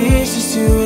this is you.